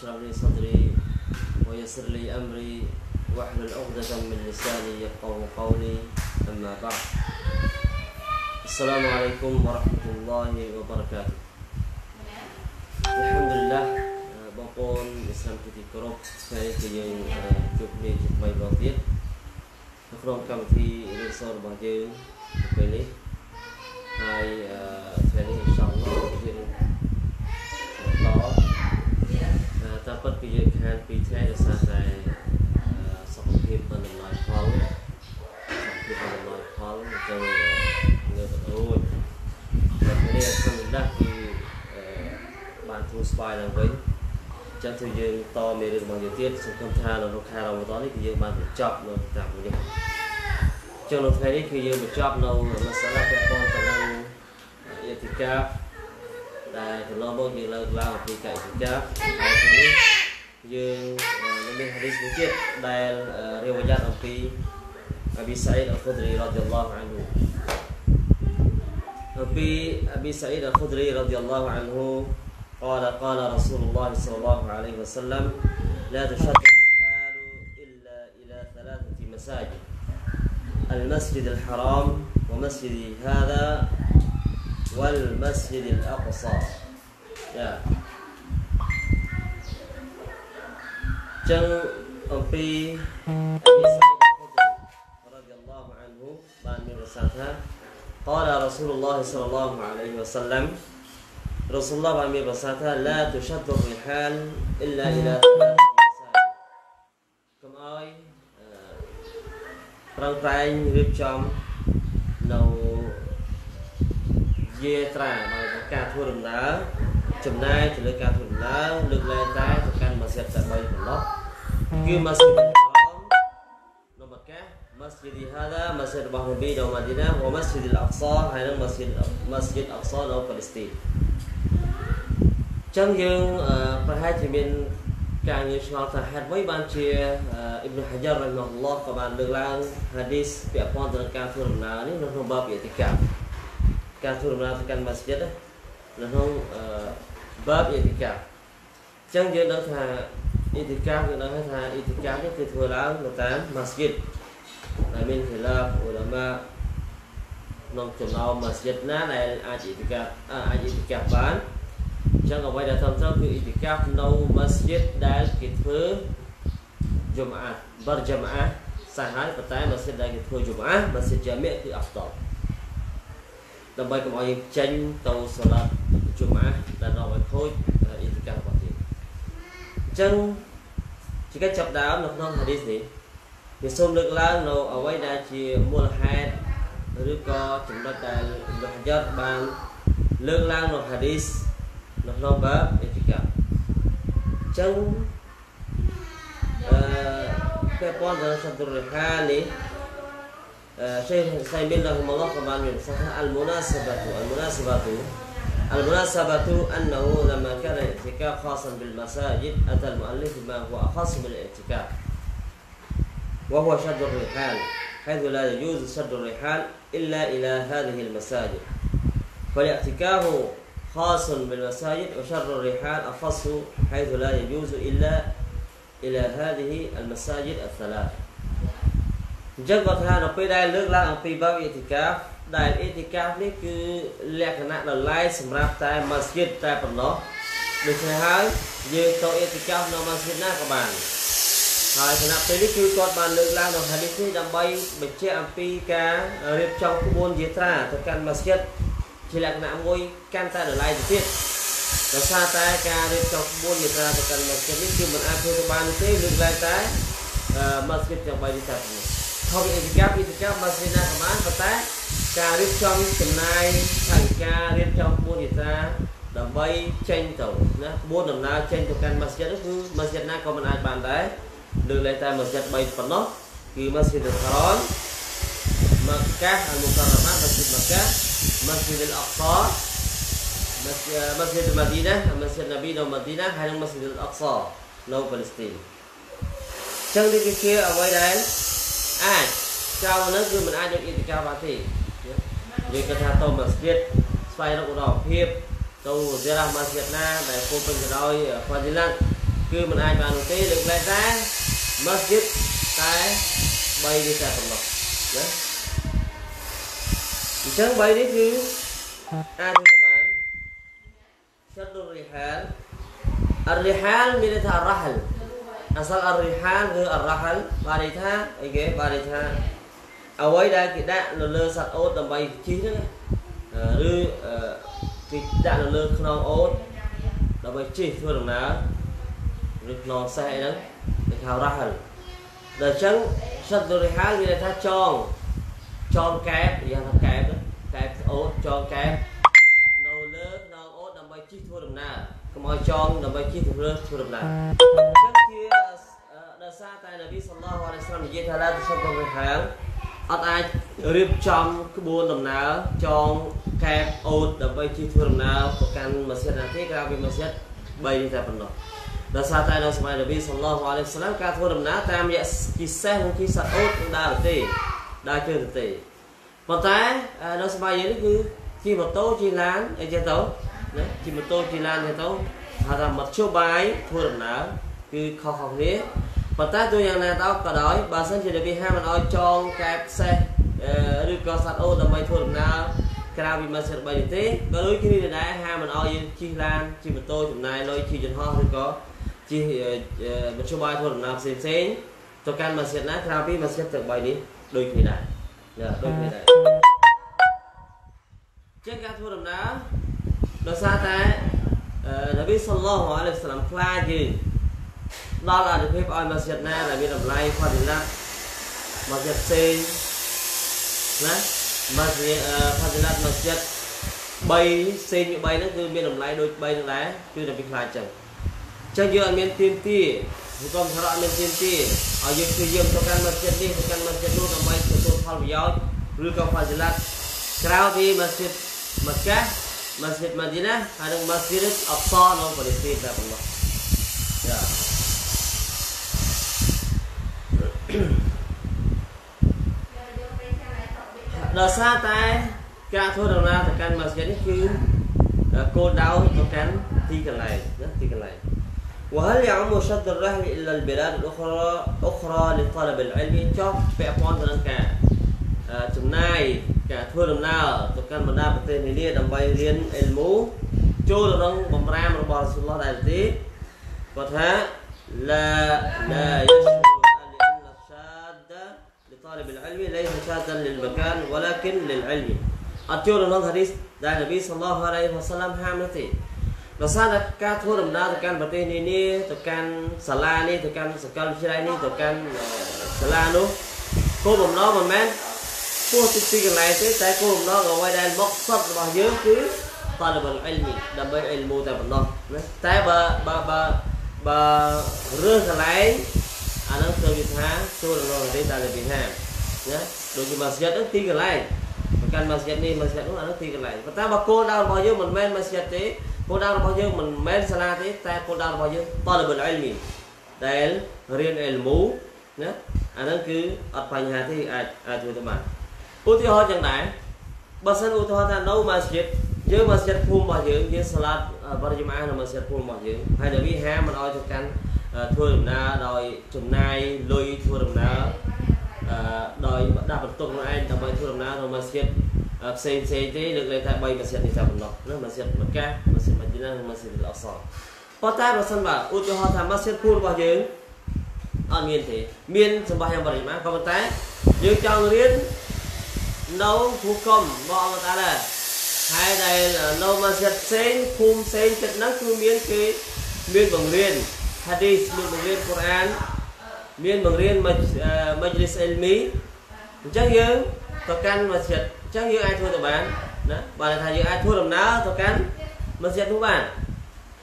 اشرح لي صدري ويسر لي أمري واحلل عقدة من لساني يفقه قولي أما بعد السلام عليكم ورحمة الله وبركاته الحمد لله បងប្អូនឥស្លាមជាទីគោរពថ្ងៃនេះគឺយើងជួបគ្នាជាថ្មីម្ដងទៀតនៅក្នុងកម្មវិធីរៀនសូត្ររបស់យើងពេលនេះហើយថ្ងៃនេះអ៊ីនសាអល់ឡោះយើងបន្ត តាមពិតគឺយើងខាន2ថ្ងៃដោយសារតែសុខភាពមិនដំណើរផលសុខភាពមិនដំណើរផលអញ្ចឹងនៅបដូរតែថ្ងៃនេះអល់ហាំឌុលឡាគឺបានធ្វើស្បាយឡើងវិញចឹងគឺយើងតមេរៀនរបស់យើងទៀតសង្ឃឹមថានៅក្នុងខែរ៉ាម៉ាដននេះគឺយើងបានបញ្ចប់នៅតាមនេះចឹងនៅថ្ងៃនេះគឺយើងបញ្ចប់នៅមសាឡាពាក់ព័ន្ធទៅនឹងយេតិកា ដែលកន្លងមកយើងលើកឡើងអំពីកាយវិការហើយថ្ងៃនេះយើងនៅមានហាឌីសមួយទៀតដែលរៀបវយ៉ាត់អំពីអប៊ីសាអ៊ីដអល់ខុដរីរ៉ាឌីយ៉ាឡោះអានហ៊ូអំពីអប៊ីសាអ៊ីដអល់ខុដរីរ៉ាឌីយ៉ាឡោះអានហ៊ូ قال قال رسول الله صلى الله عليه وسلم لا تشد الرحال إلا إلى ثلاثة مساجد المسجد الحرام ومسجد هذا والمسجد الأقصى يا ចឹងអំពីអប៊ីសាអ៊ីដរ៉ាឌីយ៉ាឡោះអានហ៊ូបានមានប្រសាសន៍ថា قال رسول الله صلى الله عليه وسلم Rasulullah បានមានប្រសាសន៍ថា la tushaddu rihal illa ilaកុំឲ្យប្រឹងប្រែងរៀបចំនៅ យាត្រាមកការធ្វើដំណើរចំណាយទៅលើការធ្វើដំណើរលើកលែងតែទៅកាន់ម៉ាស៊ីតតែ3ប៉ុណ្ណោះគឺម៉ាស៊ីតនៅមក្កាម៉ាស៊ីតហាដាម៉ាស៊ីតរបស់នប៊ីនៅម៉ាឌីណានិងម៉ាស៊ីតអលអក្សាហើយនិងម៉ាស៊ីតម៉ាស៊ីតអក្សានៅប៉ាឡេស្ទីនចឹងយើងប្រហែលជាមានការងារឆ្ងល់ថាហេតុអ្វីបានជាអ៊ីប៊ុនហាយ៉ារ៉ាហ៊ីម៉ាហ៊ុលឡោះក៏បានលើកឡើងហាឌីសពាក់ព័ន្ធទៅនឹងការធ្វើដំណើរនេះនៅក្នុងបាបអ៊ីទីកាប ការធ្វើដំណើរទៅកាន់ម៉ាស្ជីតនៅក្នុងបាបអ៊ីទីកាបចឹងយើងដឹងថាអ៊ីទីកាបយើងដឹងថាអ៊ីទីកាបនេះគឺធ្វើឡើងនៅតាមម៉ាស្ជីតដែលមានខិលាបអ៊ូឡាម៉ាក្នុងចំណោមម៉ាស្ជីតណាដែលអាចអ៊ីទីកាបអាចអ៊ីទីកាបបានចឹងអ្វីដែលត្រឹមត្រូវគឺអ៊ីទីកាហ្វនៅម៉ាស្ជីតដែលគេធ្វើជុំអាបរជុំអាសាហើយប៉ុន្តែម៉ាស្ជីតដែលគេធ្វើជុំអាម៉ាស្ជីតជាមិគឺអហ្វតល ដើម្បីកុំឲ្យចេញទៅសាឡាត់ជុំអាដែលរកឲ្យខូចអ៊ីទីកាហ្វរបស់ទៀតអញ្ចឹងជាកិច្ចចាប់ដើមនៅក្នុងហាឌីសនេះវាសូមលើកឡើងនៅអ្វីដែលជាមូលហេតុឬក៏ចំណុចដែលលោកយ៉ាត់បានលើកឡើងនៅហាឌីសនៅក្នុងបាបអេទីកាអញ្ចឹងអឺពាក់ព័ន្ធទៅសត្វរិហានេះ អឺ شيخ سيمين رحمه الله طبعا المناسبة المناسبة المناسبة أنه لما كان الاعتكاف خاصا بالمساجد أتى المؤلف بما هو أخص من الاعتكاف وهو شد الرحال حيث لا يجوز شد الرحال إلا إلى هذه المساجد. فالاعتكاف خاص بالمساجد وشر الرحال أخص حيث لا يجوز إلا إلى هذه المساجد الثلاث អញ្ចឹងគាត់ថានៅពេលដែលលើកឡើងអំពីបាបអ៊ីទីកាហ្វដែលអ៊ីទីកាហ្វនេះគឺលក្ខណៈដល់ឡែសម្រាប់តែម៉ាស្ជីតតែប៉ុណ្ណោះដូច្នេះហើយយើងទៅអ៊ីទីកាហ្វនៅម៉ាស្ជីតណាក៏បានហើយគណៈពេលនេះគឺគាត់បានលើកឡើងនៅហាឌីសនេះដើម្បីបញ្ជាក់អំពីការរៀបចំក្បួនយាត្រាទៅកាន់ម៉ាស្ជីតជាលក្ខណៈមួយកាន់តែដល់ឡែទៅទៀតដោយសារតែការរៀបចំក្បួនយាត្រាទៅកាន់ម៉ាស្ជីតនេះគឺមិនអាចធ្វើទៅបានទេលើកឡើងតែម៉ាស្ជីតទាំង3នេះតែប៉ុណ្ណោះ ខំអ៊ីតិកាបអ៊ីតិកាបម៉ាស្ជីតណាក៏បានប៉ុន្តែការរៀបចំចំណាយថវិការៀបចំក្បួនយាត្រាដើម្បីចេញទៅណាក្បួនដំណើរចេញទៅកាន់ម៉ាស្ជីតគឺម៉ាស្ជីតណាក៏មិនអាចបានដែរលើកឡើងតែម៉ាស្ជីត3ប៉ុណ្ណោះគឺម៉ាស្ជីតអល់ហារ៉ាមម៉ាកាអល់មុការរ៉ាម៉ាម៉ាស្ជីតម៉ាកា Masjid Al-Aqsa Masjid Madinah Masjid Nabi នៅ Madinah ហើយនិង Masjid Al-Aqsa នៅប៉ាឡេស្ទីនចឹងនេះគឺជាអ្វីដែល អាចចោលនៅគឺមិនអាចយកអេតិកាបានទេយើងគិតថាតោមស្វិតស្វែងរកឧត្តមភាពទៅសេរ៉ាម៉ាស្វិតណាដែលគូពេញទៅដោយហ្វាជីឡាត់គឺមិនអាចបាននោះទេលើកលែងតែម៉ាស្វិតតែ3នេះតែប៉ុណ្ណោះណាអញ្ចឹង3នេះគឺអាចបានសិទ្ធិរិហាលអរិហាលមានន័យថារ៉ហល អសលអរិហានឬអរហានបានន័យថាអីគេបានន័យថាអ្វីដែលគេដាក់នៅលើសត្វអូតដើម្បីជិះហ្នឹងឬគេដាក់នៅលើខ្នងអូតដើម្បីជិះធ្វើដំណើរឬខ្នងសេះអីហ្នឹងគេហៅរហានដល់អញ្ចឹងសត្វអរិហានគេថាចងចងកែបយ៉ាងថាកែបកែបអូតចងកែបនៅលើខ្នងអូតដើម្បីជិះធ្វើដំណើរកុំឲ្យចងដើម្បីជិះធ្វើធ្វើដំណើរអញ្ចឹងជា ដោយសារតែនប៊ីសល្លោះអាឡៃហ៊ីវសល្លាមនិយាយថាឡាទុសុបរិហាលអត់អាចរៀបចំក្បួនដំណើរចងកែបអូតដើម្បីជិះធ្វើដំណើរទៅកាន់ម៉ាស៊ីនណាទេក្រៅពីម៉ាស៊ីន3នេះតែប៉ុណ្ណោះដោយសារតែនៅសម័យនប៊ីសល្លោះអាឡៃហ៊ីវសល្លាមការធ្វើដំណើរតាមរយៈជិះសេះនិងជិះសត្វអូតនឹងដើរទេដើរជើងទេប៉ុន្តែនៅសម័យនេះគឺជិះម៉ូតូជិះឡានអីចេះទៅណាជិះម៉ូតូជិះឡានចេះទៅហៅថាមធ្យោបាយធ្វើដំណើរគឺខុសៗគ្នា ប៉ុន្តែទោះយ៉ាងណាទៅក៏ដោយបើសិនជានប៊ីហាមិនអោយចងកែបខ្សេះឬក៏សត្វអូដើម្បីធ្វើដំណើរក្រៅពីម៉ាស៊ីន3នេះទេក៏ដូចគ្នាដែរហាមិនអោយយើងជិះឡានជិះម៉ូតូចំណាយលុយជិះយន្តហោះឬក៏ជិះមធ្យោបាយធ្វើដំណើរផ្សេងផ្សេងទៅកាន់ម៉ាស៊ីនណាក្រៅពីម៉ាស៊ីនទាំង3នេះដូចគ្នាដែរដូចគ្នាដែរជាការធ្វើដំណើរដោយសារតែនប៊ីសល្លោះអាឡៃហ៊ីវសឡាមខ្លាចយើង ដល់អនុភាពឲ្យម៉ាស៊ីតណាដែលមានតម្លៃផាឌីឡាម៉ាស៊ីតផ្សេងណាម៉ាស៊ីតផាឌីឡាម៉ាស៊ីត3ផ្សេង3ហ្នឹងគឺមានតម្លៃដូច3ហ្នឹងដែរគឺតែពីខ្លាចចឹងចឹងយើងអត់មានទៀមទាឬក៏សារអត់មានទៀមទាឲ្យយើងជួយយើងទៅកាន់ម៉ាស៊ីតនេះទៅកាន់ម៉ាស៊ីតនោះដើម្បីទទួលផលប្រយោជន៍ឬក៏ផាឌីឡាក្រៅពីម៉ាស៊ីតម៉ាកា Masjid Madinah ada Masjid Aqsa នៅប្រទេសទីតែប៉ុណ្ណោះចា ដោយសារតែការធ្វើដំណើរទៅកាន់ម៉ាស្ជីតនេះគឺគោលដៅទៅកាន់ទីកន្លែងណាទីកន្លែង وهل يعم شد الرحل إلا البلاد الأخرى أخرى لطلب العلم ចុះពាក់ព័ន្ធទៅនឹងការចំណាយការធ្វើដំណើរទៅកាន់បណ្ដាប្រទេសនានាដើម្បីរៀនអ៊ីលមូចូលទៅក្នុងបំរាមរបស់រ៉ាស៊ូលឡោះដែរទេគាត់ថា لا لا يشمل العلم ليس شادا للمكان ولكن للعلم អត់ចូលទៅក្នុងហាឌីសដែលនប៊ីសល្លោះអាឡៃហ៊ីវ៉ាសាឡាំហាមនោះទេដោយសារតែការធ្វើដំណើរទៅកាន់ប្រទេសនានាទៅកាន់សាលានេះទៅកាន់សាកលវិទ្យាល័យនេះទៅកាន់សាលានោះគោលបំណងមិនមែនពោះទីទីកន្លែងទេតែគោលបំណងអ្វីដែលមកសុទ្ធរបស់យើងគឺតលបលអ៊ីលមីដើម្បីអ៊ីលមូតែប៉ុណ្ណោះណាតែបើបើបើបើរើសកន្លែងអានោះគឺវាថាចូលរងរីតែលពីហាណា ដូចជាម៉ាស្ជីតហ្នឹងទីកន្លែងប្រកាន់ម៉ាស្ជីតនេះម៉ាស្ជីតនោះអានោះទីកន្លែងប៉ុន្តែបើគោលដៅរបស់យើងមិនមែនម៉ាស្ជីតទេគោលដៅរបស់យើងមិនមែនសាលាទេតែគោលដៅរបស់យើងតលបលអ៊ីលមីដែលរៀនអ៊ីលមូណាអានោះគឺអត់បញ្ហាទេអាចអាចធ្វើទៅបានឧទាហរណ៍យ៉ាងដែរបើសិនឧទាហរណ៍ថានៅម៉ាស្ជីតយើងម៉ាស្ជីតភូមិរបស់យើងយើងសាឡាត់បរិយាមានៅម៉ាស្ជីតភូមិរបស់យើងហើយនប៊ីហាមិនអោយទៅកាន់ធ្វើដំណើរដោយចំណាយលុយធ្វើដំណើរអឺ ដោយដាក់បន្ទុកខ្លួនឯងដើម្បីធ្វើដំណើរទៅម៉ាស្ជីតផ្សេងផ្សេងទេលើកលែងតែ3ម៉ាស្ជីតនេះតែប៉ុណ្ណោះណាម៉ាស្ជីតមកាម៉ាស្ជីតម៉ាឌីណានិងម៉ាស្ជីតអ៊ីលអសប៉ុន្តែបើសិនបើឧទាហរណ៍ថាម៉ាស្ជីតភូមិរបស់យើងអត់មានទេមានសម្បត្តិយ៉ាងបរិមាណក៏ប៉ុន្តែយើងចង់រៀននៅភូកំរបស់អល់តាឡាហើយដែលនៅមកសិតផ្សេងភូមិផ្សេងចិត្តហ្នឹងគឺមានគេមានបង្រៀនហាឌីសមានបង្រៀនកូរ៉ាន មានបង្រៀនមជ្ឈលិសអ៊ីលមីអញ្ចឹងយើងទៅកាន់មកសិតអញ្ចឹងយើងអាចធ្វើទៅបានណាបើថាយើងអាចធ្វើដំណើរទៅកាន់មកសិតនោះបាន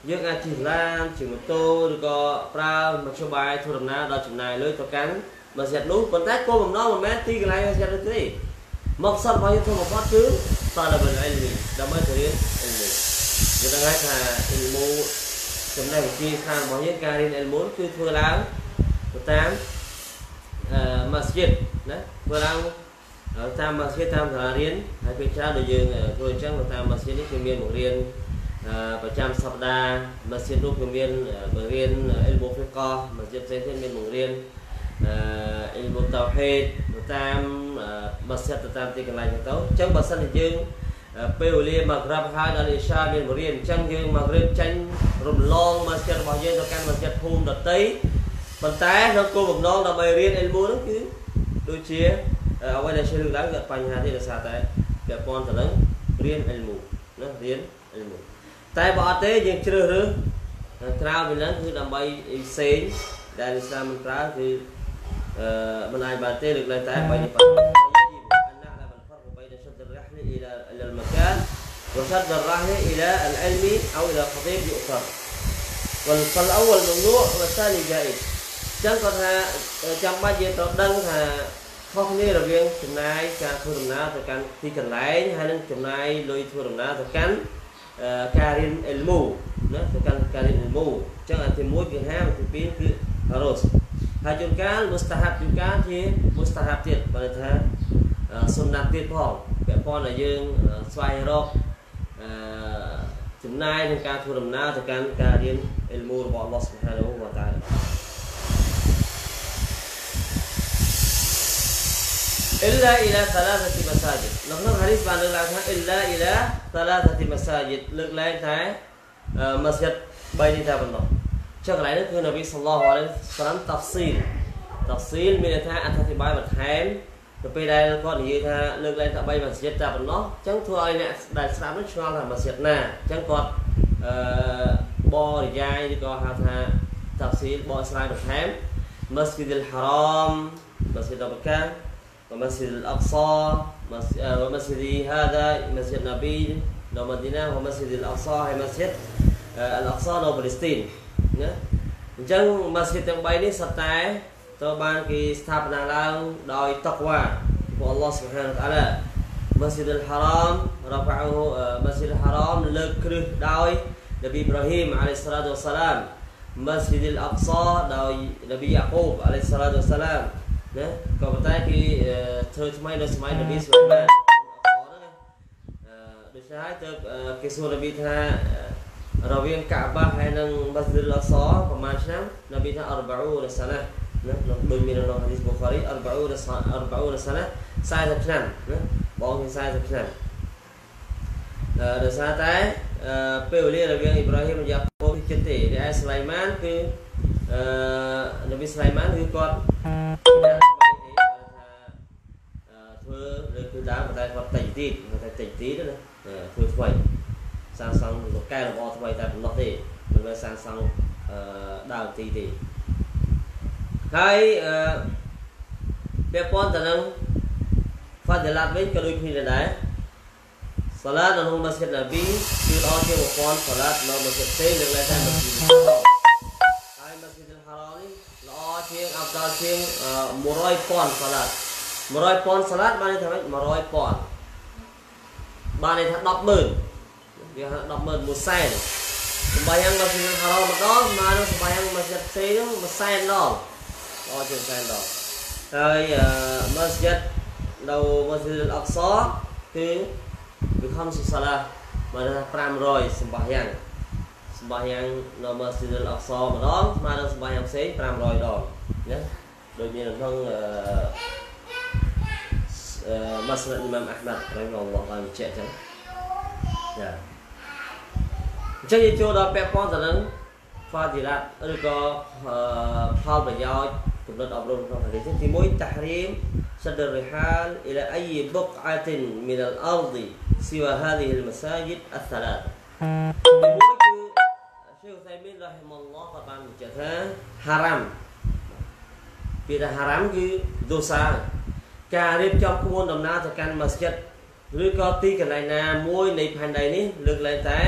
យើងអាចជិះឡានជិះម៉ូតូឬក៏ប្រើមធ្យោបាយធ្វើដំណើរដល់ចំណាយលុយទៅកាន់មកសិតនោះប៉ុន្តែគោលបំណងមិនមែនទីកន្លែងមកសិតនោះទេមកសិនរបស់យើងធ្វើបំផុតគឺតលបលអ៊ីលមីដើម្បីទៅរៀនអ៊ីលមីយើងដឹងហើយថាអ៊ីលមូចំណេះវិជ្ជាខាងរបស់យើងការរៀនអ៊ីលមូគឺធ្វើឡើងទៅ តាមអឺម៉ាស្ជីតណាធ្វើឡើងតាមម៉ាស្ជីតតាមសាលារៀនហើយពេលច្រើនដែលយើងធ្វើអញ្ចឹងទៅតាមម៉ាស្ជីតនេះគឺមានបង្រៀនប្រចាំសប្តាហ៍មស្ជីដនោះគឺមានបង្រៀនអ៊ីលមូហ្វីកោមស្ជីដផ្សេងទៀតមានបង្រៀនអ៊ីលមូតាហេតទៅតាមមស្ជីដទៅតាមទីកន្លែងទៅអញ្ចឹងបើសិនជាយើងពេលវេលាមកក្រាបហើយដល់អ៊ីសាមានបរិយាអញ្ចឹងយើងមករៀបចេញរំលងមស្ជីដរបស់យើងទៅកាន់មស្ជីដភូមិដតី ប៉ុន្តែនៅគោលបំណងដើម្បីរៀនអ៊ីលមូនោះគឺដូចជាអ្វីដែលជារឿងឡើងគឺបញ្ហាទេដោយសារតែពាក់ព័ន្ធទៅនឹងរៀនអ៊ីលមូណារៀនអ៊ីលមូតែបើអត់ទេយើងជ្រើសរើសក្រៅពីហ្នឹងគឺដើម្បីផ្សេងដែលឥស្លាមមិនប្រើគឺអឺមិនអាចបានទេលើកឡើងតែបីនេះ إلى إلى المكان وشد الرحل إلى العلم أو إلى خطيب يؤثر فالأول ممنوع والثاني جائز ចឹងគាត់ថាចាំបាច់យើងត្រូវដឹងថាខុសគ្នារវាងចំណាយការធ្វើដំណើរទៅកាន់ទីកន្លែងហើយនឹងចំណាយលុយធ្វើដំណើរទៅកាន់ការរៀនអ៊ីលមូណាទៅកាន់ការរៀនអ៊ីលមូចឹងអាទី1គឺហាមទី2គឺរ៉ូសហើយជួនកាលមុស្តាហាប់ជួនកាលជាមុស្តាហាប់ទៀតបើថាសុនណាត់ទៀតផងពាក់ព័ន្ធឲ្យយើងស្វែងរកអឺចំណាយក្នុងការធ្វើដំណើរទៅកាន់ការរៀនអ៊ីលមូរបស់អល់ឡោះសុបហានវតាអាឡា إلا إلى ثلاثة مساجد នៅក្នុងហាឌីសបានលើកឡើងថា إلا إلى ثلاثة مساجد លើកឡើងតែមស្ជីដ3នេះតែប៉ុណ្ណោះចុះកន្លែងនេះគឺនប៊ីសល្លោះអាឡៃសាឡាមតាហ្វស៊ីលតាហ្វស៊ីលមានន័យថាអធិប្បាយបន្ថែមទៅពេលដែលគាត់និយាយថាលើកឡើងតែ3ម៉ាស៊ីតតែប៉ុណ្ណោះអញ្ចឹងធ្វើឲ្យអ្នកដែលស្ដាប់នោះឆ្ងល់ថាម៉ាស៊ីតណាអញ្ចឹងគាត់អឺបរិយាយឬក៏ហៅថាតាហ្វស៊ីលបកស្រាយបន្ថែម مسجد الحرام مسجد مكة ومسجد الأقصى ومسجد هذا مسجد نبي لو مدينة ومسجد الأقصى هي مسجد الأقصى នៅប៉ាឡេស្ទីនណាអញ្ចឹង مسجد ទាំង3នេះសុទ្ធតែត្រូវបានគេស្ថាបនាឡើងដោយតក្វាពួកអល់ឡោះសុបហានតាឡាមស្ជីដអលហារ៉ាមរ៉ាហ្វាអ៊ូមស្ជីដអលហារ៉ាមលើកគ្រឹះដោយនប៊ីអ៊ីប្រាហ៊ីមអាឡៃសាឡាតុវសាឡាមមស្ជីដអលអក្សាដោយនប៊ីយ៉ាកូបអាឡៃសាឡាតុវសាឡាម ណាក៏ប៉ុន្តែគេធ្វើថ្មីនៅសម័យនប៊ីសុលម៉ានដូច្នេះហើយទៅគេសួរនប៊ីថារវាងកាបាហើយនិងមស្ជីដអលអក្សាប្រហែលឆ្នាំនប៊ីថា40សាណាណាដូចមានក្នុងហាឌីសបូខារី40 40សាណា40ឆ្នាំណាបងជា40ឆ្នាំអឺដោយសារតែពេលវេលារវាងអ៊ីប្រាហ៊ីមនិងយ៉ាកូបចិត្តទេតែឯស្លៃម៉ានគឺអឺនប៊ីស្លៃម៉ានគឺគាត់ đá người ta còn tẩy tít người ta tẩy tít đó thôi thôi sang xong rồi cái là bỏ thôi ta cũng lọt thì mình mới sang xong ờ, đào tí thì Hai ờ, bé con ta đang phát để lát với cái đôi khi này đấy salat mà sẽ là nabi chưa đó chưa một con salat nó masjid thế nhưng lại thành masjid hay masjid al haram nó chưa abdal chưa một roi con salat. 100ពាន់សាឡាតបានន័យថាម៉េច100ពាន់បានន័យថា100,000វាហៅ100,000មួយសែនសម្បាយ៉ាងមកពីហារ៉ោម្ដងមកនឹងសម្បាយ៉ាងមកចិត្តផ្សេងនឹងមួយសែនដងអស់ជាសែនដងហើយម៉ាស្យិតនៅម៉ាស្យិតអក្សរគឺវាខំសិសាឡាបានថា500សម្បាយ៉ាងសម្បាយ៉ាងនៅម៉ាស្យិតអក្សរម្ដងមកនឹងសម្បាយ៉ាងផ្សេង500ដងណាដូចមានក្នុងអឺ Eh, Masnad Imam Ahmad, rahimahullah taala cek cek. Dạ. Chơi cho đó bẹp con dẫn Fadilat ơi có Paul và nhau cũng đã đọc luôn trong hadith thì mỗi tahrim sadr rihal ila ay buq'atin min al-ardi siwa hadhihi al-masajid al-thalath. Mỗi chữ Syekh Utsaimin rahimahullah taala cek haram. Bila haram ke, dosa ក៏បានបញ្ជាក់ថាហារ៉ាំពាក្យថាហារ៉ាំគឺដូសាការរៀបចំក្បួនដំណើរទៅកាន់មស្ជីដឬក៏ទីកន្លែងណាមួយនៃផែនដីនេះលើកលែងតែ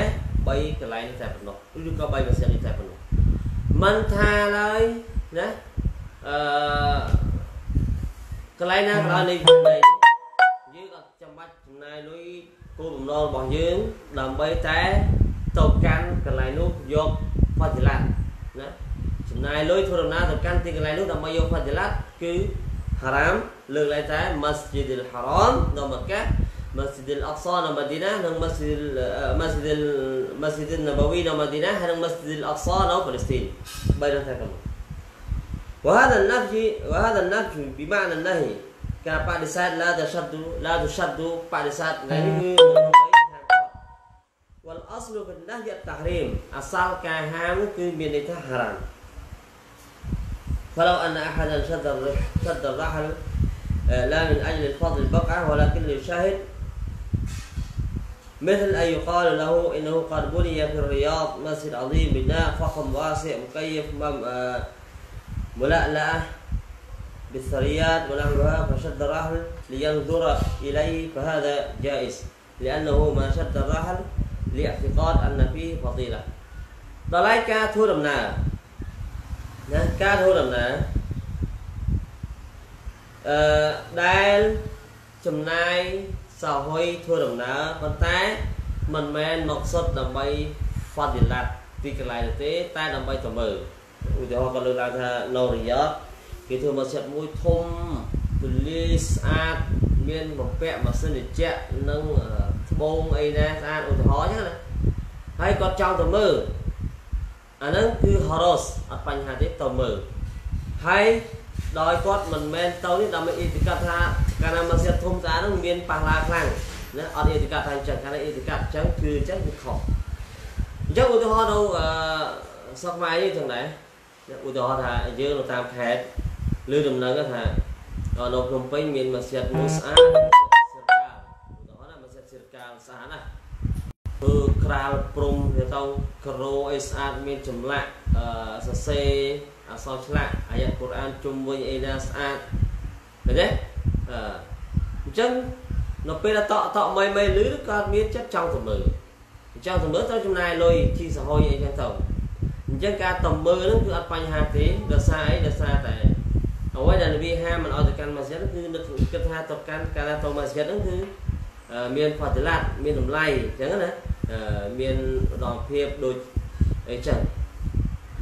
3កន្លែងនេះតែប៉ុណ្ណោះឬក៏3ម៉ាស៊ីននេះតែប៉ុណ្ណោះមិនថាឡើយណាអឺកន្លែងណាក៏ដោយនៃផ្នែកយើងអត់ចាំបាច់ចំណាយលុយគោលបំណងរបស់យើងដើម្បីតែទៅកាន់កន្លែងនោះយកផាច់ឡាត់ណាចំណាយលុយធ្វើដំណើរទៅកាន់ទីកន្លែងនោះដើម្បីយកផាច់ឡាត់គឺ ហារ៉ាមលើកឡើងតែ Masjidil Haram នៅមក្កា Masjid Al-Aqsa នៅម៉ាឌីណានិង Masjid Masjid Masjid Nabawi នៅម៉ាឌីណាហើយនិង Masjid Al-Aqsa នៅប៉ាឡេស្ទីនបីរដ្ឋាភិបាល وهذا النفي وهذا النفي بمعنى النهي ការបដិសេធ لا تشد لا تشد បដិសេធថ្ងៃនេះគឺ والأصل في النهي التحريم អសលការហាមគឺមានន័យថា حرام فلو أن أحدا شد شد الرحل لا من أجل الفضل البقعة ولكن ليشاهد مثل أن يقال له إنه قد بني في الرياض مسجد عظيم بناء فخم واسع مكيف ملألأة بالثريات ونحوها فشد الرحل لينظر إليه فهذا جائز لأنه ما شد الرحل لاعتقاد أن فيه فضيلة ដល់ហើយការធ្វើដំណើរ ណាការធ្វើដំណើរអឺដែលចំណាយសហួយធ្វើដំណើរប៉ុន្តែមិនមែនមកសុទ្ធដើម្បី fadilat ទីកន្លែងទេ តែដើម្បីទៅមើលឧទាហរណ៍ក៏លើកឡើងថានៅរិយាតគេធ្វើមកចិត្តមួយធំទូលាយស្អាតមានបំពាក់ម៉ាស៊ីនត្រជាក់និងត្បូងអីណាស្អាតឧទាហរណ៍ចឹងណាហើយគាត់ចង់ទៅមើល អាហ្នឹងគឺ horos អត់បញ្ហាទេទៅមើលហើយដោយគាត់មិនមែនទៅនេះដើម្បីអ៊ីតិកាត់ថាកាលណាមកសៀតធំស្អាតហ្នឹងមានប៉ះឡាខ្លាំងណាអត់អ៊ីតិកាត់ថាអញ្ចឹងកាលណាអ៊ីតិកាត់អញ្ចឹងគឺអញ្ចឹងវាខុសអញ្ចឹងឧទាហរណ៍នៅអឺសកម៉ៃនេះចឹងដែរឧទាហរណ៍ថាយើងនៅតាមខេត្តឬដំណឹងថានៅភ្នំពេញមានម៉ាស៊ីនមួយស្អាតសិរកាលឧទាហរណ៍ណាម៉ាស៊ីនសិរកាលស្អាតណា ធ្វើក្រាលព្រំទៅទៅក្រូអីស្អាតមានចម្លាក់អឺសរសេរអក្សរឆ្លាក់អាយ៉ាកូរ៉ានជុំវិញអីណាស្អាតឃើញទេអឺអញ្ចឹងនៅពេលតក់តក់មិនមិនលឺក៏មានចិត្តចង់ទៅមើលចង់ទៅមើលត្រូវចំណាយលុយជីសហុយអីចឹងទៅអញ្ចឹងការទៅមើលហ្នឹងគឺអត់បញ្ហាទេដោយសារអីដោយសារតែអ្វីដែលនប៊ីហាមិនឲ្យទៅកាន់ម៉ាស្ជីដគឺនឹកគិតថាទៅកាន់កាលទៅម៉ាស្ជីដហ្នឹងគឺមានផាតិឡាត់មានតម្លៃអញ្ចឹងណា មានឧត្តមភាពដូចអីចឹង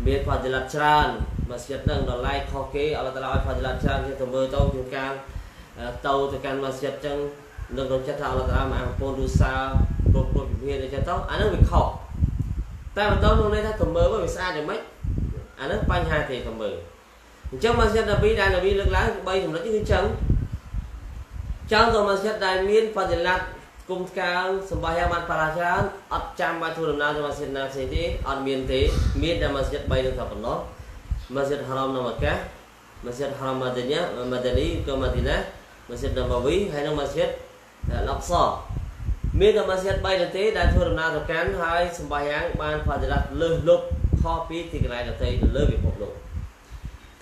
មានផាតិឡាត់ច្រើនម៉ាស្ជីដហ្នឹងតម្លៃខុសគេអល់ឡោះតាឡាឲ្យផាតិឡាត់ច្រើនគេទៅមើលទៅជាការទៅទៅកាន់ម៉ាស្ជីដចឹងនឹងក្នុងចិត្តថាអល់ឡោះតាឡាមកអង្គពូនរូសាគ្រប់គ្រប់វិភាគអីចឹងទៅអាហ្នឹងវាខុសតែបន្តក្នុងន័យថាទៅមើលវាស្អាតយ៉ាងម៉េចអាហ្នឹងបញ្ហាទេទៅមើលអញ្ចឹងម៉ាស្ជីដនប៊ីដែលនប៊ីលើកឡើង3ចំណុចគឺអញ្ចឹងចង់ទៅម៉ាស្ជីដដែលមានបដិល័ត គុំកាងសម្បាយ៉ាងបានបារាច្រើនអត់ចាំបាច់ធ្វើដំណើរទៅម៉ាស្ជីដណាផ្សេងទេអត់មានទេមានតែម៉ាស្ជីដ3នឹងតែប៉ុណ្ណោះម៉ាស្ជីដហារ៉ាមនៅម៉ាកាម៉ាស្ជីដហារ៉ាមម៉ាឌីណាម៉ាឌានីក៏ម៉ាឌីណាម៉ាស្ជីដនបវីហើយនិងម៉ាស្ជីដឡុកសាមានតែម៉ាស្ជីដ3នឹងទេដែលធ្វើដំណើរទៅកាន់ហើយសម្បាយ៉ាងបានបដិល័តលើសលប់ខុសពីទីកន្លែងដទៃទៅលើពិភពលោក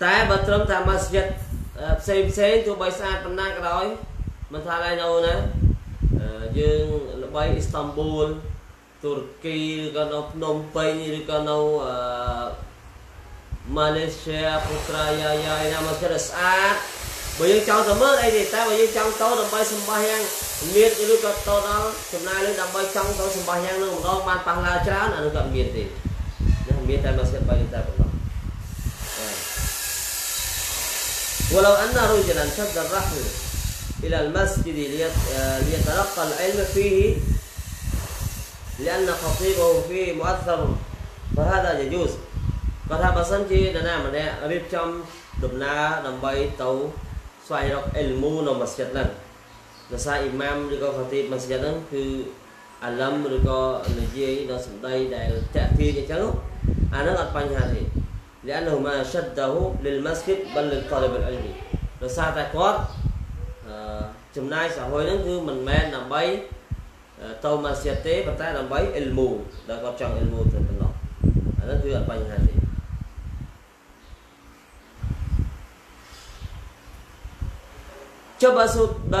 តែបើត្រឹមតែម៉ាស្ជីដផ្សេងផ្សេងទោះបីស្អាតប៉ុណ្ណាក៏ដោយមិនថាឡើយនៅណា យើងល្បីអ៊ីស្តង់ប៊ូលទូរគីឬក៏នៅភ្នំពេញឬក៏នៅម៉ាឡេស៊ីពុត្រាយាយាណាមកចិត្តស្អាតបើយើងចង់ទៅមើលអីទេតែបើយើងចង់ទៅដើម្បីសម្បាយ៉ាងមានឬក៏ទៅដល់ចំណាយលុយដើម្បីចង់ទៅសម្បាយ៉ាងនឹងម្ដងបានប៉ះឡាច្រើនអានោះក៏មានទេមានតែមកសិតបីតែប៉ុណ្ណោះ ولو أن رجلا شد الرحل إلى المسجد ليتلقى العلم فيه لأن خطيبه فيه مؤثر فهذا يجوز គាត់ថាបើសិនជានរណាម្នាក់រៀបចំដំណើរដើម្បីទៅស្វែងរកអិលមូនៅមស្ជីដហ្នឹងដោយសារអ៊ីម៉ាមឬក៏ខាទីបមស្ជីដហ្នឹងគឺអាឡឹមឬក៏និយាយដល់សម្ដីដែលតាក់ទាញអញ្ចឹងអាហ្នឹងអត់បញ្ហាទេ لأنه ما شده للمسجد بل للطالب العلمي ដោយសារតែគាត់ ចំណាយសាហុយហ្នឹងគឺមិនមែនដើម្បីទៅម៉ាស៊ីតទេប៉ុន្តែដើម្បីអ៊ីលមូដែលគាត់ចង់អ៊ីលមូទៅប៉ុណ្ណោះអាហ្នឹងគឺអត់បញ្ហាទេចុះបើសុទ្ធ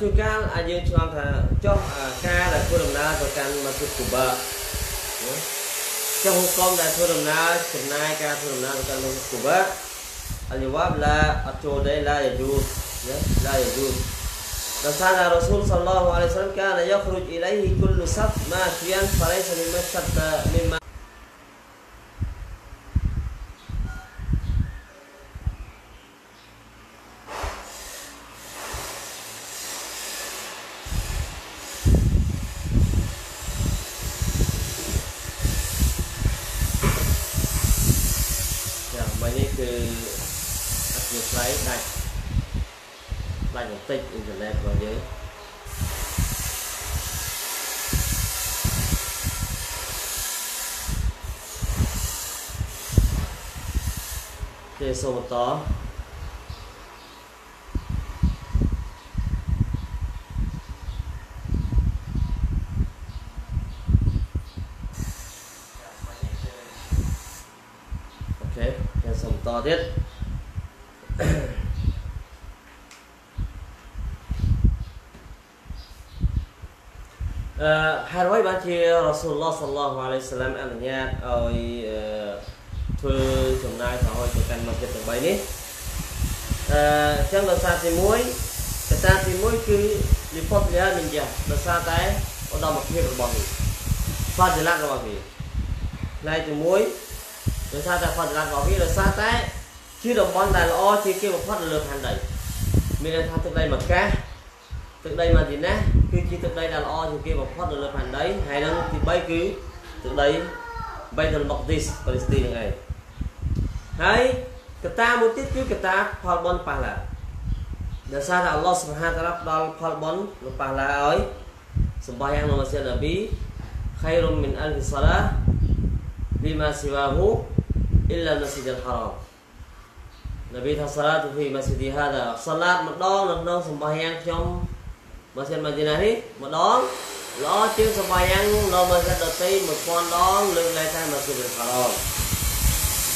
ជួយកាលអាចយើងឆ្លងថាចុះការដែលធ្វើដំណើរទៅកាន់ម៉ាស៊ីតគូបាចុះហុកុំដែលធ្វើដំណើរចំណាយការធ្វើដំណើរទៅកាន់ម៉ាស៊ីតគូបាអលវ៉ាប់ឡាអត់ចូលដែរឡាយូណាឡាយូ فكان الرسول صلى الله عليه وسلم كان يخرج إليه كل سبت ماشيا فليس مما السبت مما Right, subscribe ច់ដាច់បន្តិចអ៊ីនធឺណិតរបស់យើងគេសូមបន្តទៀតអឺហើយអ្វីបាន ជារ៉ាស៊ូលឡោះសល្លោះអាឡៃសាឡាមអនុញ្ញាតឲ្យធ្វើចំណាយសហគទៅកាន់មកចិត្តទាំង3នេះអឺអញ្ចឹងដោយសារទី1កត្តាទី1គឺលីផុតលាមិនយ៉ាដោយសារតែឧត្តមភាពរបស់នេះផាដិឡារបស់វាផ្នែកទី1ដោយសារតែផតចល័តរបស់វាដោយសារតែជាតំបន់ដែលល្អជាងគេបំផុតនៅលើផែនដីមានន័យថាទឹកដីមកកាសទឹកដីម៉ាឌីណា គឺជាទឹកដីដែលល្អជាងគេបំផុតនៅលើផែនដីហើយនឹងទី3គឺទឹកដីបៃតុលមុកឌីសប៉ាឡេស្ទីនហ្នឹងឯងហើយកត្តាមួយទៀតគឺកត្តាផលបុណ្យប៉ះឡាដោយសារតែអល់ឡោះសុបហានតាឡាផ្ដល់ផលបុណ្យនៅប៉ះឡាឲ្យសម្បាយ៉ាងនៅមស្ជីដនប៊ីខៃរុំមិនអលហ្វីសាឡាលីម៉ាស៊ីវ៉ាហ៊ូ إلا المسجد الحرام នប៊ីថាសាឡាតុហ្វីម៉ាស៊ីឌីហាដាសាឡាតម្ដងនៅក្នុងសម្បាយ៉ាងខ្ញុំ ម៉ាស៊ីនម៉ាឌីណានេះម្ដងល្អជាងសម្បាយ៉ាងនៅម៉ាស៊ីនដទៃ1000ដងលើកលែងតែម៉ាស៊ីនហារ៉ម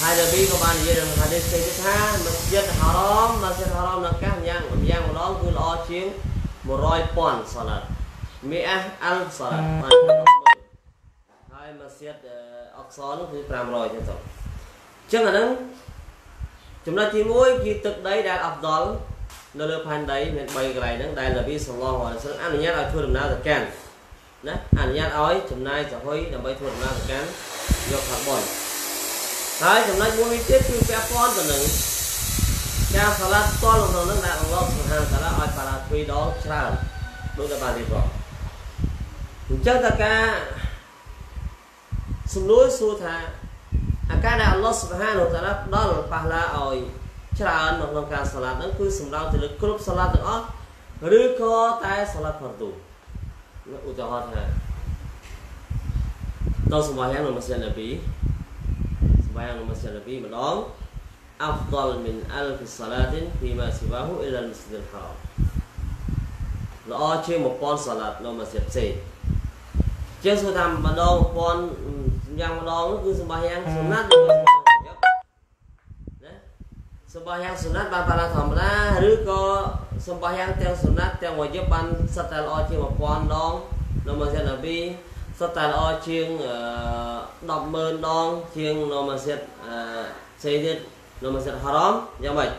ហើយនប៊ីក៏បាននិយាយក្នុងហាឌីសគេថាម៉ាស៊ីនហារ៉មម៉ាស៊ីនហារ៉មនៅកាសយ៉ាងយ៉ាងម្ដងគឺល្អជាង100,000សាឡាតមីអាអលសាឡាតបានហើយម៉ាស៊ីនអក្សរនោះគឺ500ចឹងទៅចឹងអាហ្នឹងចំណុចទី1គឺទឹកដីដែលអហ្វដល នៅលើផែនដីមាន3កន្លែងហ្នឹងដែលនប៊ីសល្លោះអាឡៃហ៊ីវអនុញ្ញាតឲ្យធ្វើដំណើរទៅកាន់ណាអនុញ្ញាតឲ្យចំណាយសហុយដើម្បីធ្វើដំណើរទៅកាន់យកខាងបនហើយចំណុចមួយទៀតគឺពាក់ព័ន្ធទៅនឹងការសាឡាត់តលក្នុងនឹងដែលអល់ឡោះសុបហានតាឡាឲ្យបាឡាទ្វីដងច្រើនដូចតែបានរៀបរាប់អញ្ចឹងតើការសំណួរសួរថាអាការដែលអល់ឡោះសុបហានតាឡាផ្ដល់ប៉ះឡាឲ្យ ច្រើននៅក្នុងការសាឡាត់ហ្នឹងគឺសម្ដៅទៅលើគ្រប់សាឡាត់ទាំងអស់ឬក៏តែសាឡាត់ផាទូឧទាហរណ៍ថាដល់សម្បាយ៉ាងនៅមស្ជីដនប៊ីសម្បាយ៉ាងនៅមស្ជីដនប៊ីម្ដង أفضل من ألف صلاة فيما سواه إلى المسجد الحرام ល្អជាង1000សាឡាត់នៅមស្ជីដផ្សេងជាងសួរថាម្ដង1000យ៉ាងម្ដងគឺសម្បាយ៉ាងសុណាត់ឬណាស ម្បាយ៉ាងសុណាត់បានបាឡាធម្មតាឬក៏សម្បាយ៉ាងទាំងសុណាត់ទាំងវយបបានសិតតែល្អជាង1000ដងនៅម៉ាស៊ីនអាប៊ីសិតតែល្អជាង100,000ដងជាងនៅម៉ាស៊ីនអឺផ្សេងទៀតនៅម៉ាស៊ីនហារ៉មយ៉ាងម៉េច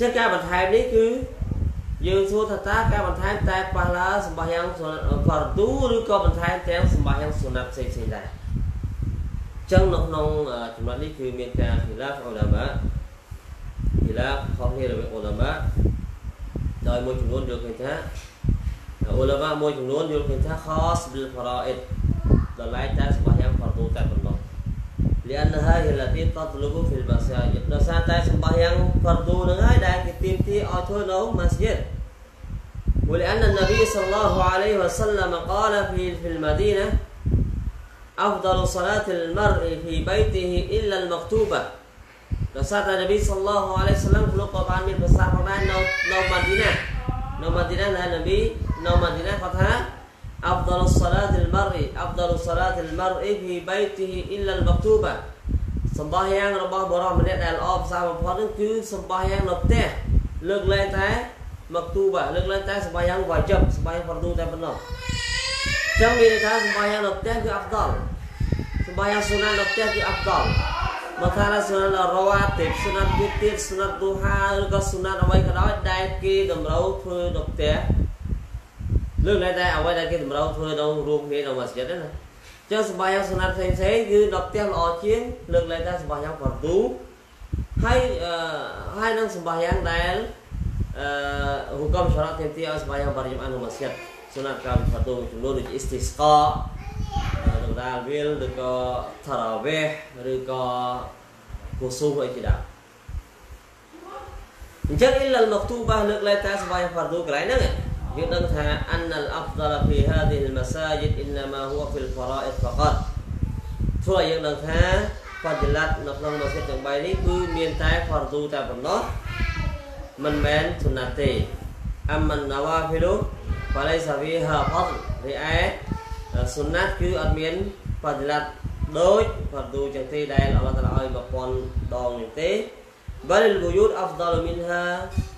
ចឹងការបន្ថែមនេះគឺយើងសួរថាតើការបន្ថែមតែប៉ះឡាសម្បាយ៉ាងហ្វារទូឬក៏បន្ថែមទាំងសម្បាយ៉ាងសុណាត់ផ្សេងៗដែរចឹងនៅក្នុងចំណុចនេះគឺមានការខិលាហ្វអ៊ុលាម៉ា اختلاف خاصة ระหว่างอุลามะโดยมวยจำนวนเดียวกันแท้อุลามะมวยจำนวนเดียวกันแท้ขอสบิลฟารออิด dalailnya sembahyang fardu terpenuh. Lianha hilati tatlubu fil masjid. Dosa ta sembahyang fardu nengai dan kitimti atau nau masjid. ولأن النبي صلى الله عليه وسلم قال في في المدينة أفضل صلاة المرء في بيته إلا المكتوبة ឲ្យធ្វើនៅម៉ាស្យិដ ولأن النبي صلى الله عليه وسلم قال في في المدينة أفضل صلاة المرء في بيته إلا المكتوبة Rasul Nabi sallallahu alaihi wasallam kalau kau ambil besar pada no no Madinah no Madinah lah Nabi no Madinah kata أفضل صلاة المرء أفضل صلاة المرء في بيته إلا المكتوبة សម្បោះយ៉ាងរបស់បរិម្នាក់ដែលល្អផ្សារបំផុតនោះគឺសម្បោះយ៉ាងនៅផ្ទះលើកលែងតែមកទូបាលើកលែងតែសម្បោះយ៉ាងវាជិបសម្បោះយ៉ាងប្រទូតែប៉ុណ្ណោះចឹងមានន័យថាសម្បាយ៉ាងនៅផ្ទះគឺអាប់ដលសម្បាយ៉ាងសុណានៅផ្ទះគឺអាប់ដល មកថាសុណារវ៉ាទេសុណាទៀតទៀតសុណាឌូហាឬក៏សុណាអ្វីក៏ដោយដែលគេតម្រូវធ្វើនៅផ្ទះលើកលែងតែអ្វីដែលគេតម្រូវធ្វើនៅរួមគ្នានៅមស្ជីដណាចឹងសម្បាយ៉ាងសុណាផ្សេងផ្សេងគឺនៅផ្ទះល្អជាងលើកលែងតែសម្បាយ៉ាងប្រទូហើយហើយនឹងសម្បាយ៉ាងដែលអឺហុកមសារ៉ាទៀមទីឲ្យសម្បាយ៉ាងបរិយមអនុមស្ជីដ sunat kami satu ចំនួនដូច istisqa នៅដាលវិលឬក៏ tarawih ឬក៏គូស៊ូអីជាដើមអញ្ចឹងអ៊ីលលម៉ាហ្ទូបាលើកលែងតែសម្បាយ៉ាងហ្វារឌូកន្លែងហ្នឹងយើងដឹងថាអានអលអហ្វដលហ្វីហាឌីលម៉ាសាជីតអ៊ីនម៉ាហ៊ូហ្វីលហ្វារ៉ាអ៊ីតហ្វាកាត់ធ្វើឲ្យយើងដឹងថាបច្ចលាត់នៅក្នុងម៉ាស៊ីតទាំង3នេះគឺមានតែហ្វារឌូតែប៉ុណ្ណោះមិនមែនសុណាត់ទេអមណាវ៉ាហ្វីលូបលៃសាវីហាផតរីឯ សុណាត់គឺអត់មានបច្ចលាត់ដូចហ្វារឌូចឹងទេដែលអល់ឡោះតាឡាឲ្យ1000ដងនេះទេ bal al buyut afdal minha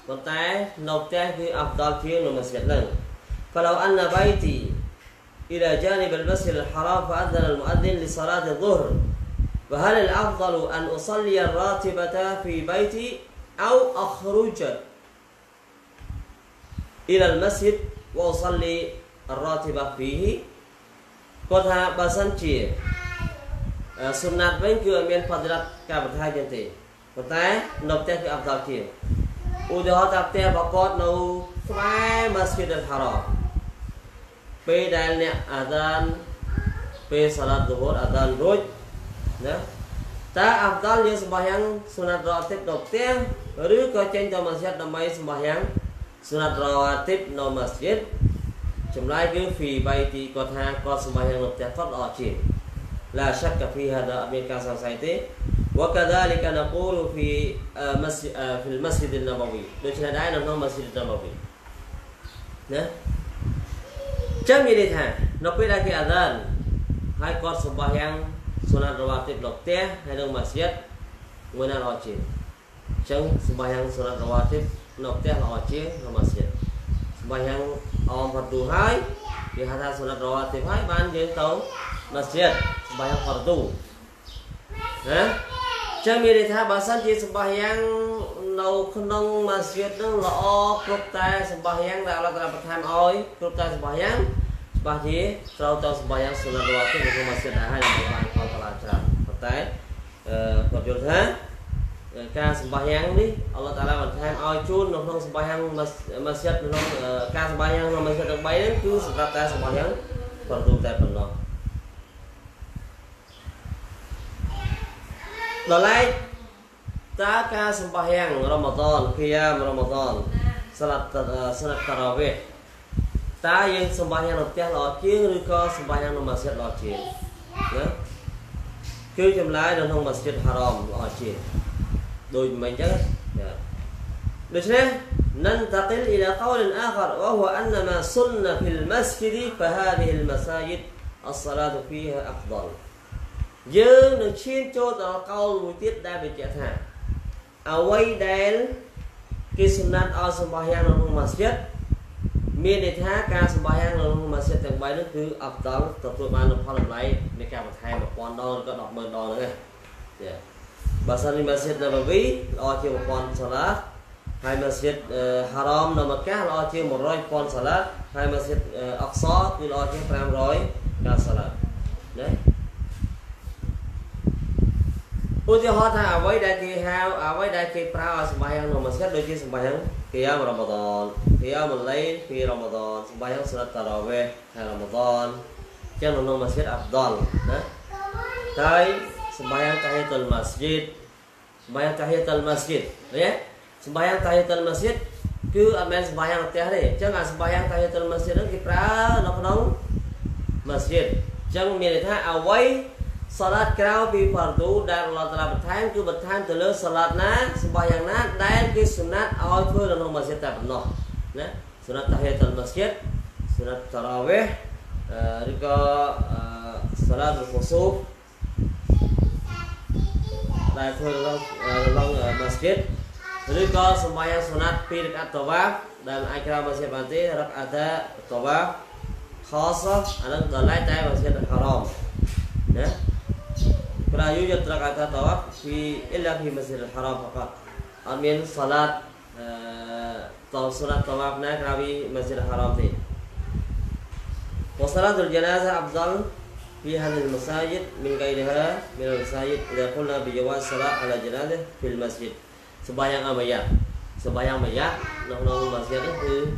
ប៉ុន្តែនៅផ្ទះគឺ afdal ជាងនៅមស្ជីដហ្នឹង فلو ان بيتي الى جانب المسجد الحرام فاذن المؤذن لصلاه الظهر فهل الافضل ان اصلي الراتبه في بيتي او اخرج الى المسجد واصلي الراتبه فيه គាត់ថាបើសិនជាសុណាត់វិញគឺអត់មានផតរតការបន្ថែមទេប៉ុន្តែនៅផ្ទះគឺអត់ដល់ជាឧទាហរណ៍ថាផ្ទះបកតនៅស្វែម៉ាស្គីដហារ៉ាពេលដែលអ្នកអាដានពេលសាឡាត់ឌូហូរអាដានរួចណាតើអបដល់យើងសម្បះយ៉ាងសុណាត់រ៉ាទីបនៅផ្ទះឬក៏ចេញទៅម៉ាស្ជីដដើម្បីសម្បះយ៉ាងសុណាត់រ៉ាទីបនៅម៉ាស្ជីដ ចម្លើយគឺហ្វីបៃទីគាត់ថាគាត់សម្បះយ៉ាងនៅផ្ទះគាត់ល្អជាង لا شك في هذا អត់មានការសង្ស័យទេ وكذلك نقول في مسجد في المسجد النبوي ដូច្នេះដែរនៅក្នុង مسجد النبوي ណាចាំនិយាយថានៅពេលដែលគេអាដានហើយគាត់សម្បះយ៉ាងសុណាត់រវ៉ាទីបនៅផ្ទះហើយនៅ مسجد មួយណាល្អជាងអញ្ចឹងសម្បះយ៉ាងសុណាត់រវ៉ាទីបនៅផ្ទះល្អជាងនៅ مسجد សម្ បះយ៉ាងអមផាត់ទូហើយគេហៅថាសុណាត់រវ៉ាទីបហើយបានយើងទៅ masjid សម្បះយ៉ាងផាត់ទូណាចឹងមានន័យថាបើសិនជាសម្បះយ៉ាងនៅក្នុងម៉ាស្ជីតនឹងល្អគ្រប់តែសម្បះយ៉ាងដែលអល់ឡោះតាឡាបន្ថែមឲ្យគ្រប់តែសម្បះយ៉ាងច្បាស់ជាត្រូវទៅសម្បះយ៉ាងសុណាត់រត់ទៅក្នុងម៉ាស្ជីតដែរហើយដើម្បីបានផលតាឡាច្រើនប៉ុន្តែអឺគាត់យល់ថា ការសម្បះយ៉ាងនេះអល់ឡោះតាឡាបន្ថែមឲ្យជូននៅក្នុងសម្បះយ៉ាងម៉ាស្ជីតក្នុងការសម្បះយ៉ាងក្នុងម៉ាស្ជីតទាំង3ហ្នឹងគឺសម្រាប់តែសម្បះយ៉ាងប្រទូតែប៉ុណ្ណោះដល់ឡែកតើការសម្បះយ៉ាងរ៉ម៉ាដនភីយ៉ាមរ៉ម៉ាដនសាឡាត់សាឡាត់តារ៉ាវេតើយើងសម្បះយ៉ាងនៅផ្ទះល្អជាងឬក៏សម្បះយ៉ាងនៅម៉ាស្ជីតល្អជាងណាគឺចម្លើយនៅក្នុងម៉ាស្ជីតហារ៉មល្អជាង ដូចមិញអញ្ចឹងដូច្នេះ ننتقل إلى قول آخر وهو أن ما سن في المسجد فهذه المساجد الصلاة فيها أفضل យើងនឹងឈានចូលទៅដល់កោលមួយទៀតដែលបញ្ជាក់ថាអ្វីដែលគេសំណាត់ឲ្យសម្បះយ៉ាងនៅក្នុងម៉ាស្ជីតមានន័យថាការសម្បះយ៉ាងនៅក្នុងម៉ាស្ជីតទាំង3នោះគឺអបតលទទួលបាននូវផលតម្លៃនៃការបន្ថែម1000ដងឬក៏100,000ដងហ្នឹងណា បើសិនជាម៉ាស្ជីតនៅបាវីល្អជាង1000សាឡាហើយម៉ាស្ជីតហារ៉មនៅម៉ាកាល្អជាង100,000សាឡាហើយម៉ាស្ជីតអក្សរគឺល្អជាង500កាសាឡាណាឧទាហរណ៍ថាអ្វីដែលគេហៅអ្វីដែលគេប្រើឲ្យសម្បាយ៉ាងនៅម៉ាស្ជីតដូចជាសម្បាយ៉ាងគេយ៉ារ៉ម៉ាដនគេយ៉ាម៉ាឡៃពីរ៉ម៉ាដនសម្បាយ៉ាងស្រាត់តារ៉ាវេហើយរ៉ម៉ាដនចឹងនៅក្នុងម៉ាស្ជីតអាប់ដលណាហើយ សម្បាយ៉ាងតាហីតុលម៉ាស្ជីតសម្បាយ៉ាងតាហីតុលម៉ាស្ជីតឃើញទេសម្បាយ៉ាងតាហីតុលម៉ាស្ជីតគឺអត់មែនសម្បាយ៉ាងផ្ទះទេអញ្ចឹងអាសម្បាយ៉ាងតាហីតុលម៉ាស្ជីតហ្នឹងគេប្រើនៅក្នុងម៉ាស្ជីតអញ្ចឹងមានន័យថាអ្វីសាឡាត់ក្រៅពីហ្វារឌូដែលអល់ឡោះតាឡាបន្ថែមគឺបន្ថែមទៅលើសាឡាត់ណាសម្បះយ៉ាងណាដែលគេសុណាត់ឲ្យធ្វើនៅក្នុងម៉ាស្ជីតតែប៉ុណ្ណោះណាសុណាត់តាហីតុលម៉ាស្ជីតសុណាត់តារ៉ាវេឬក៏សាឡាត់អ៊ុលហ្វូស៊ូ ដែលធ្វើនៅក្នុងម៉ាស្ជីតឬក៏សម្បះយ៉ាងសុណាត់ពីរកាត់តវ៉ាដែលអាចក្រៅម៉ាស្ជីតបានទេរកអាតាតវ៉ាខសអានឹងដល់ឡែកតែម៉ាស្ជីតហារ៉មណា فلا يوجد ركعة طواف في إلا في مسجد الحرام فقط أمين صلاة صلاة طوافنا في مسجد الحرام فيه وصلاة الجنازة أفضل في هذه المساجد من غيرها من المساجid إذا قلنا بجواز صلاة ala جنازة في masjid. Sebayang amaya sebayang maya nak nak masjid itu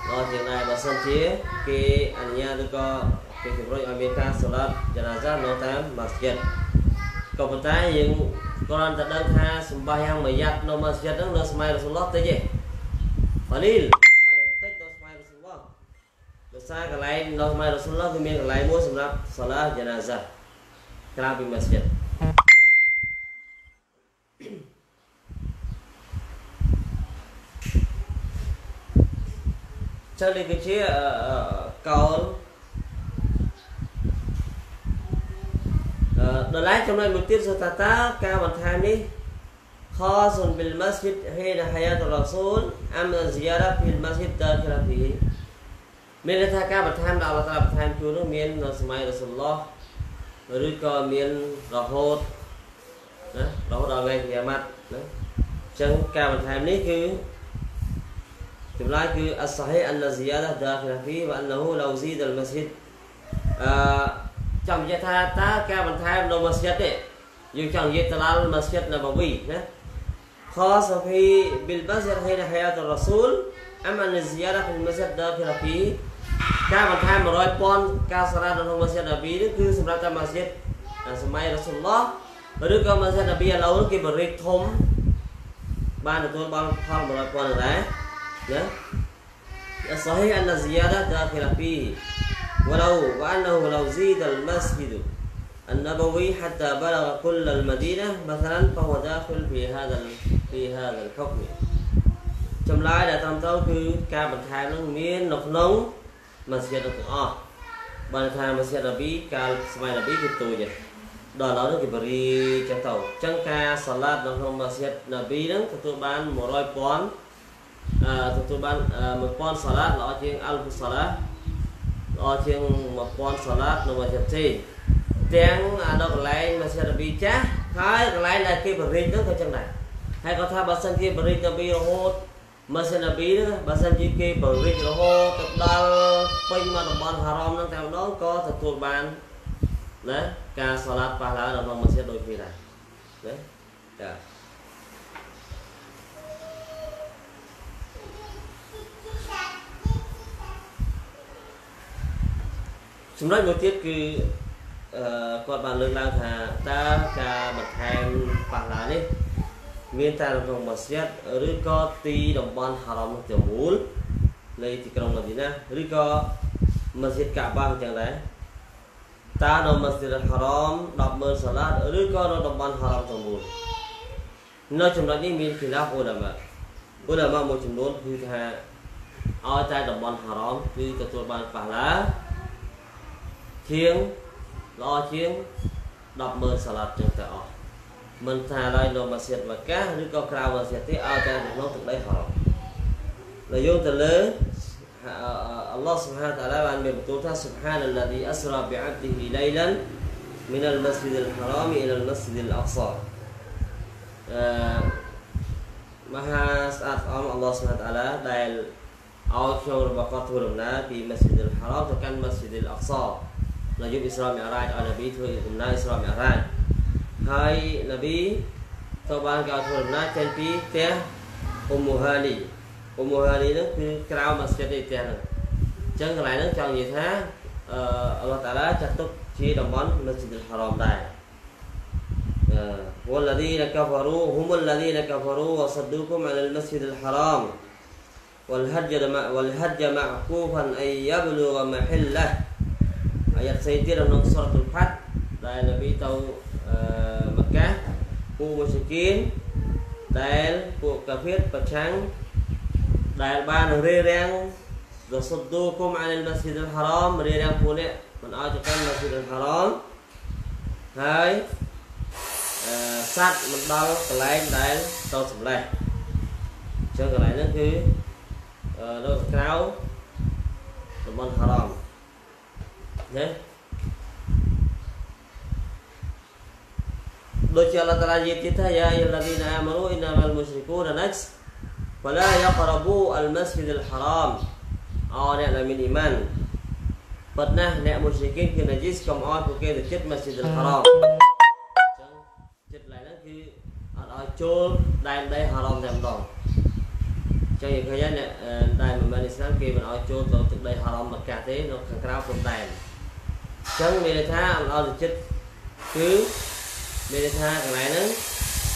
kalau yang naik basan cie ke ania tu ko ke kibroi amita solat jenazah no tam masjid. Kau pertanya yang koran tak dengar sembahyang mayat no masjid dan no semai rasulullah tu je. Khalil សារកន្លែងនៅសម័យរ៉ាស៊ូលឡោះគឺមានកន្លែងមួយសម្រាប់សាឡាយ៉ាណាហ្សាក្រៅពីមស្ជីតចឹងនេះគឺជាកោលដល់ឡែកចំណុចមួយទៀតសូថាតើការបន្ថែមនេះ خاص بالمسجد حين حياة الرسول أم زيارة في المسجد داخل فيه មានន័យថាការបន្ថែមដែលអល់ឡោះតាបន្ថែមជូននោះមាននៅសម័យរ៉ាស៊ូលឡោះឬក៏មានរហូតណារហូតដល់ថ្ងៃគីយ៉ាម៉ាត់ណាអញ្ចឹងការបន្ថែមនេះគឺចម្លើយគឺ as-sahih anna ziyada dakhila fi wa annahu law zida al-masjid អឺចាំនិយាយថាតើការបន្ថែមនៅម៉ាស្ជីតទេយើងចង់និយាយតឡាល់ម៉ាស្ជីតនៅបាវីណា خاص في بالمسجد حين حياة الرسول أما أن الزيارة في المسجد داخل فيه ការបន្ថែម100,000ការសារ៉ានៅក្នុងម៉ាស្ជីតណាប៊ីនេះគឺសម្រាប់តែម៉ាស្ជីតសម័យរ៉ាស៊ូលឡោះឬក៏ម៉ាស្ជីតណាប៊ីឥឡូវគេបរិយាធំបានទទួលបានផល100,000ដែរណា صحيح أن الزيادة داخلة فيه ولو وأنه لو زيد المسجد النبوي حتى بلغ كل المدينة مثلا فهو داخل في هذا في هذا الحكم ចម្លើយដែលតាមទៅគឺការបន្ថែមនឹងមាននៅក្នុង មស្ជីដទាំងអស់បើថាមស្ជីដនប៊ីកាលសម័យនប៊ីគឺទូចដល់ឥឡូវនេះគេបរិចឹងទៅអញ្ចឹងការសាឡាតនៅក្នុងមស្ជីដនប៊ីហ្នឹងទទួលបាន100,000អឺទទួលបាន1000សាឡាតល្អជាងអលហ្វសាឡាល្អជាង1000សាឡាតនៅមស្ជីដផ្សេងទាំងអាដល់កន្លែងមស្ជីដនប៊ីចាស់ហើយកន្លែងដែលគេបរិហ្នឹងក៏ចឹងដែរហើយគាត់ថាបើសិនគេបរិនប៊ីរហូត ម៉ាស៊ីនណាប៊ីហ្នឹងបើសិនជាគេបរិចរហូតទៅដល់ពេញមកតំបន់ហារ៉មហ្នឹងតែម្ដងក៏ទទួលបានណាការសាឡាត់ប៉ះឡើងនៅក្នុងម៉ាស៊ីនដូចគ្នាដែរណាចាចំណុចមួយទៀតគឺអឺគាត់បានលើកឡើងថាតើការបន្ថែមប៉ះឡើងនេះ មានតែក្នុងម៉ាស្ជីតឬក៏ទីតំបន់ហារ៉ាមទាំងមូលនៃទីក្រុងម៉ាឌីណាឬក៏ម៉ាស្ជីតកាបាអញ្ចឹងដែរតើនៅម៉ាស្ជីតហារ៉ាម100,000សាឡាតឬក៏នៅតំបន់ហារ៉ាមទាំងមូលនៅចំណុចនេះមានគិលាហ្វអូឡាម៉ាអូឡាម៉ាមួយចំនួនគឺថាឲ្យតែតំបន់ហារ៉ាមគឺទទួលបានប៉ះឡាជាងល្អជាង100,000សាឡាតចឹងទៅអស់ មិនថាឡើយនៅម៉ាស៊ីតវកាឬក៏ក្រៅម៉ាស៊ីតទេឲ្យតែក្នុងទឹកដីហរ៉ាមហើយយោងទៅលើអល់ឡោះសុបហានតាឡាបានមានបន្ទូលថា Subhanalladzi asra bi'abdihi laylan min al-masjid al-haram ila al-masjid al-aqsa អឺមហាស្អាតស្អំអល់ឡោះសុបហានតាឡាដែលឲ្យខ្ញុំរបស់គាត់ធ្វើដំណើរពី Masjid al-Haram ទៅកាន់ Masjid al-Aqsa នៅយប់អ៊ីស្រាអ៊ីរ៉ាចឲ្យនប៊ីធ្វើដំណើរអ៊ីស្រាអ៊ីរ៉ាចហើយនប៊ីទៅបានគេឲ្យធ្វើដំណើរចេញពីផ្ទះអ៊ុំមូហានីអ៊ុំមូហានីនោះគឺក្រៅម៉ាស្ជីតនេះផ្ទះហ្នឹងអញ្ចឹងកន្លែងហ្នឹងចង់និយាយថាអឺអល់ឡោះតាឡាចាត់ទុកជាតំបន់ម៉ាស្ជីតហារ៉ាមដែរអឺ والذين كفروا هم الذين كفروا وصدوكم عن المسجد الحرام والهج والهج معكوفا أن يبلغ محله អាយ៉ាត់ផ្សេងទៀតក្នុងសុរតុលផាត់ដែលនប៊ីទៅម កាពូមុស្គីនដែលពួកកាហ្វៀតប្រឆាំងដែលបានរៀបរៀងរសុទ្ធូគុំអានម៉ាស៊ីដុលហារ៉មរៀបរៀងពួកនេះមិនឲ្យទៅកាន់ម៉ាស៊ីដុលហារ៉មហើយអឺសัตว์មិនដល់កន្លែងដែលទៅសម្លេះអញ្ចឹងកន្លែងហ្នឹងគឺនៅក្រៅតំបន់ហារ៉មណា ដូចជា Allah Taala និយាយទៀតថាយ៉ាអ៊ីឡាវីណាអាម៉ានូអ៊ីណាម៉ាល់មុស្រីកូណាណាច់វឡាយករប៊ូអលម៉ាស្ជីដលហារ៉ាមអរអ្នកដែលមានអ៊ីម៉ានប៉ុន្តែអ្នកមុស្រីគីនគឺណាជីសកុំអត់ពួកគេទៅជិតម៉ាស្ជីដលហារ៉ាមអញ្ចឹងជិតឡើយហ្នឹងគឺអត់ឲ្យចូលដែនដីហារ៉ាមតែម្ដងចឹងឃើញអ្នកដែលមិនមែនអ៊ីស្លាមគេមិនឲ្យចូលទៅទឹកដីហារ៉ាមមកកាទេនៅខាងក្រៅព្រំដែនអញ្ចឹងមានន័យថាអល់អល់ចិត្តគឺ មានន័យថាកន្លែងហ្នឹង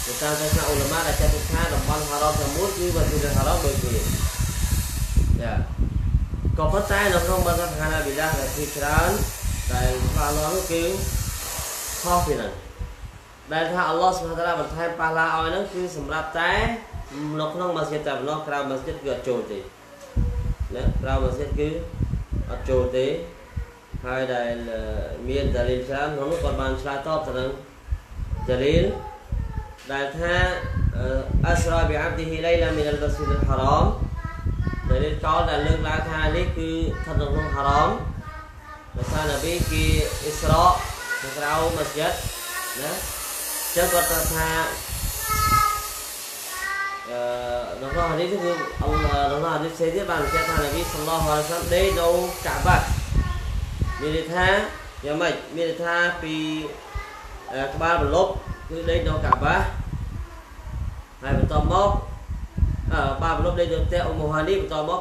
ដោយសារតែខ្លះអ៊ុលម៉ាដែលចាត់ទុកថាតំបន់ហារ៉ាមទាំងមូលគឺមិនជាហារ៉ាមដូចគ្នាចាក៏ប៉ុន្តែនៅក្នុងបាសាខាណាប៊ីឡាដែលគឺច្រើនដែលខ្លះឡងគឺខុសពីហ្នឹងដែលថាអល់ឡោះសុបហានតាឡាបន្ថែមប៉ះឡាឲ្យហ្នឹងគឺសម្រាប់តែនៅក្នុងម៉ាស៊ីតតែម្ដងក្រៅម៉ាស៊ីតគឺអត់ចូលទេណាក្រៅម៉ាស៊ីតគឺអត់ចូលទេហើយដែលមានដាលីលច្រើនក្នុងនោះគាត់បានឆ្លើយតបទៅនឹង ដាលីលដែលថាអស្រាប៊ីអាប់ឌីហ៊ីឡៃឡាមីនអលម៉ាស៊ីដអលហារ៉ាមដែលនេះកលដែលលើកឡើងថានេះគឺស្ថិតនៅក្នុងហារ៉ាមដោយសារនប៊ីគេអ៊ីស្រានៅក្រៅម៉ាស្យិតណាចឹងគាត់ថាអឺនៅក្នុងហាឌីសគឺអល់នៅក្នុងហាឌីសផ្សេងទៀតបានបញ្ជាក់ថានប៊ីសល្លោះអាឡៃសាំដេកនៅកាបាមានន័យថាយ៉ាងម៉េចមានន័យថាពី ក្បាលប្រឡប់គឺដេកនៅកាបាហើយបន្តមកអឺបាប្រឡប់ដេកនៅផ្ទះអ៊ុំមូហានីបន្តមក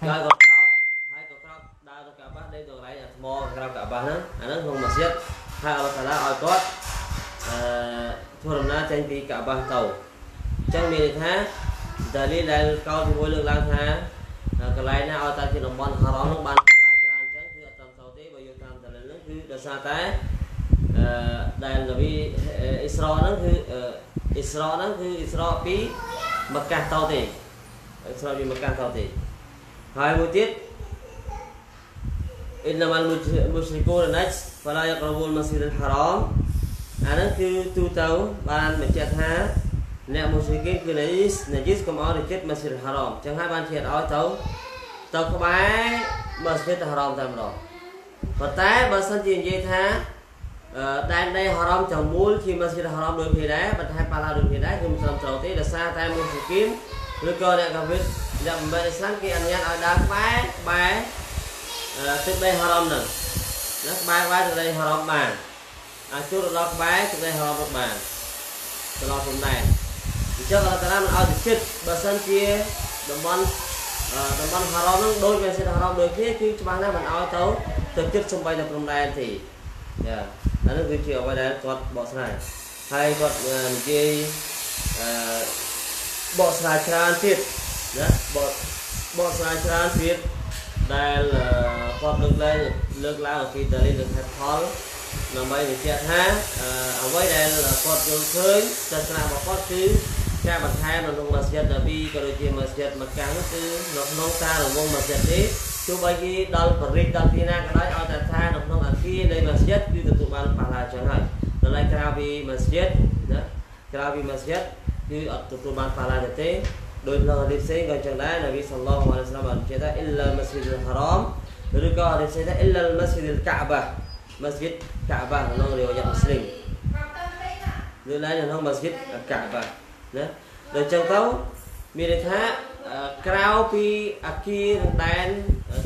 ហើយក៏ក្រោកហើយក៏ក្រោកដើរទៅកាបាដេកនៅកន្លែងអាថ្មក្រៅកាបាហ្នឹងអាហ្នឹងក្នុងម៉ាស៊ីតហើយអល់តាឡាឲ្យគាត់អឺធ្វើដំណើរចេញពីកាបាទៅអញ្ចឹងមានន័យថាដាលីដែលកោតជាមួយលើកឡើងថាកន្លែងណាឲ្យតែជាតំបន់ហារ៉មនោះបានគឺដោយសារតែអឺ ដែលនប៊ីអ៊ីស្រាហ្នឹងគឺអ៊ីស្រាហ្នឹងគឺអ៊ីស្រាពីមក្កាទៅទេអ៊ីស្រាពីមក្កាទៅទេហើយមួយទៀត إنما المشركون نجس فلا يقربوا المسجد الحرام អាហ្នឹងគឺទូទៅបានបញ្ជាក់ថាអ្នកមូស្លីមគឺ najis najis កុំឲ្យចិត្ត Masjid Haram ចឹងហើយបានធាតឲ្យទៅទៅក្បែរ Masjid Haram តែម្ដងប៉ុន្តែបើសិនជានិយាយថា ដែនដីហរ៉មទាំងមូលជាមស្ជីដហរ៉មដូចគ្នាដែរបន្ថែមបាឡាដូចគ្នាដែរគឺមិនត្រឹមត្រូវទេដោយសារតែមុស្លីមឬក៏អ្នកកាវិតអ្នកបំពេញអ៊ីស្លាមគេអនុញ្ញាតឲ្យដើរក្បែរក្បែរទឹកដីហរ៉មហ្នឹងណាក្បែរក្បែរទឹកដីហរ៉មបានអាចចូលទៅដល់ក្បែរទឹកដីហរ៉មនោះបានទៅដល់ព្រំដែនអញ្ចឹងអល់តាឡាមិនឲ្យទៅចិត្តបើសិនជាតំបន់តំបន់ហារ៉មហ្នឹងដូចមានសិទ្ធិហារ៉មដូចគ្នាគឺច្បាស់ណាស់មិនឲ្យទៅទៅចិត្តសំបីនៅព្រំដែនទេ ចាអានោះគឺជាអ្វីដែលគាត់បកស្រាយហើយគាត់និយាយអឺបកស្រាយច្រើនទៀតណាបកបកស្រាយច្រើនទៀតដែលគាត់លើកឡើងលើកឡើងអំពីដាលីលហេតុផលដើម្បីបញ្ជាក់ថាអ្វីដែលគាត់យល់ឃើញសាសនារបស់គាត់គឺការបន្ថែមនៅក្នុងម៉ាស្យិតណាប៊ីក៏ដូចជាម៉ាស្យិតមកកាំងនោះគឺនៅក្នុងការរង្វង់ម៉ាស្យិតនេះ ទោះបីជាដល់បរិទ្ធដល់ទីណាក៏ដោយឲ្យតែថានៅក្នុងអាគារនៃម៉ាស្យិតគឺទទួលបានប៉ះឡាចឹងហើយដល់ហើយក្រៅពីម៉ាស្យិតណាក្រៅពីម៉ាស្យិតគឺអត់ទទួលបានប៉ះឡាទេដោយក្នុងហាឌីសផ្សេងក៏ចឹងដែរនប៊ីសល្លោះអាឡៃសាឡាមបានជឿថាអ៊ីឡាម៉ាស្យិដអលហារ៉មឬក៏ហាឌីសផ្សេងថាអ៊ីឡាម៉ាស្យិដអលកាបាម៉ាស្យិដកាបាក្នុងរិវាយ័តមូស្លីមឬឡើងក្នុងម៉ាស្យិដកាបាណាដល់ចឹងទៅមានន័យថាក្រៅពីអាគារដែន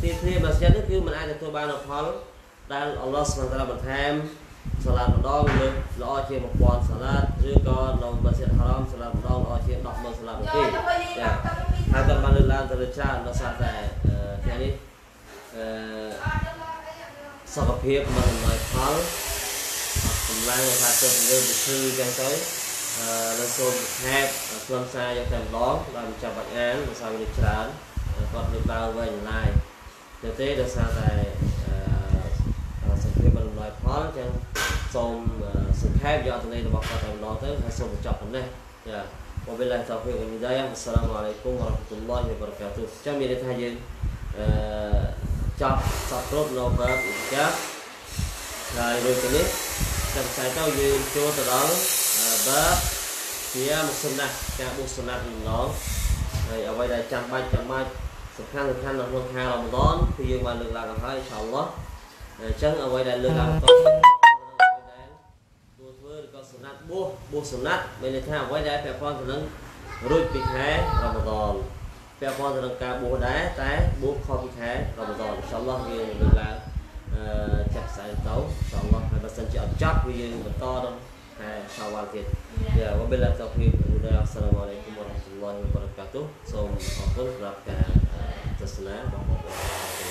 ទីធ្លាម៉ាស្យិតនេះគឺมันអាចទទួលបានផលដែលអល់ឡោះស្វន្តបន្ថែមសាឡាតម្ដងលើល្អជាង1000សាឡាឬក៏នៅម៉ាស្យិតហារ៉មសាឡាតម្ដងល្អជាង100000សាឡាទេចាហើយគាត់បានលើកឡើងទៅលើច្រើនដោយសារតែថ្ងៃនេះអឺសុខភាពមិនអំណោយផលកម្លាំងថាទៅលើវិធីចឹងទៅនៅសូមថែបខ្លឹមសារយកតែម្ដងដោយមិនចាំបាច់អានភាសាវិនិច្ឆ័យច្រើនគាត់លើកឡើងវិញឡាយ នៅទេដោយសារតែសង្គ្រាមមិនអំណោយផលអញ្ចឹងសូមសង្ខេបយកអត្ថន័យរបស់គាត់តែម្ដងទៅហើយសូមបញ្ចប់ប៉ុណ្ណេះចា៎ wabillahi taufiq wal hidayah assalamu alaikum warahmatullahi wabarakatuh ចាំមានន័យថាយើងអឺចប់សពគ្រប់នៅបែបអ៊ីកាហើយដូចនេះចាំផ្សាយទៅយើងចូលទៅដល់បែបជាមុខសំណាក់ការបួសសំណាក់ម្ដងហើយអ្វីដែលចាំបាច់ចាំបាច់ សំខាន់សំខាន់នៅក្នុងខែរ៉ាម៉ាដនគឺយើងបានលើកឡើងទៅហើយអ៊ីនសាអល់ឡោះអញ្ចឹងអ្វីដែលលើកឡើងតអ្វីដែលគួរធ្វើឬក៏សុណាត់បួសបួសសុណាត់មានន័យថាអ្វីដែលពាក់ព័ន្ធទៅនឹងរួចពីខែរ៉ាម៉ាដនពាក់ព័ន្ធទៅនឹងការបួសដែរតែបួសខុសពីខែរ៉ាម៉ាដនអ៊ីនសាអល់ឡោះយើងលើកឡើងអឺចាក់ផ្សាយទៅអ៊ីនសាអល់ឡោះហើយបើសិនជាអត់ចប់គឺយើងបន្តដល់ខែសាវ៉ាល់ទៀតយ៉ាវបិលតោហ្វីកអ៊ូដាអស្សឡាមអាឡៃគុំ វ៉ារ៉ាហ្មាតុលឡា